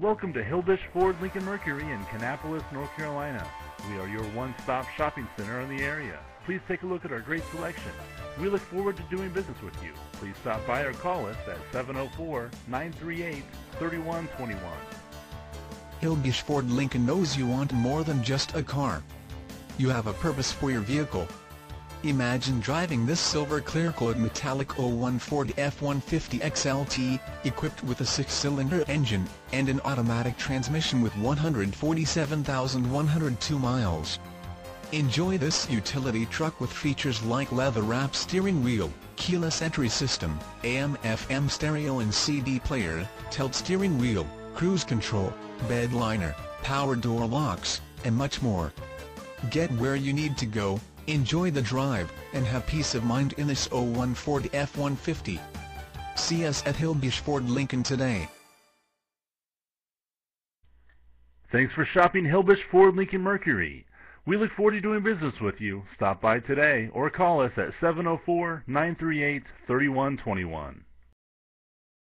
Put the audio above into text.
Welcome to Hilbish Ford Lincoln Mercury in Kannapolis, North Carolina. We are your one-stop shopping center in the area. Please take a look at our great selection. We look forward to doing business with you. Please stop by or call us at 704-938-3121. Hilbish Ford Lincoln knows you want more than just a car. You have a purpose for your vehicle. Imagine driving this silver clear coat metallic 01 Ford F-150 XLT, equipped with a six-cylinder engine, and an automatic transmission with 147,102 miles. Enjoy this utility truck with features like leather-wrapped steering wheel, keyless entry system, AM-FM stereo and CD player, tilt steering wheel, cruise control, bed liner, power door locks, and much more. Get where you need to go, enjoy the drive, and have peace of mind in this 01 Ford F-150. See us at Hilbish Ford Lincoln today. Thanks for shopping Hilbish Ford Lincoln Mercury. We look forward to doing business with you. Stop by today or call us at 704-938-3121.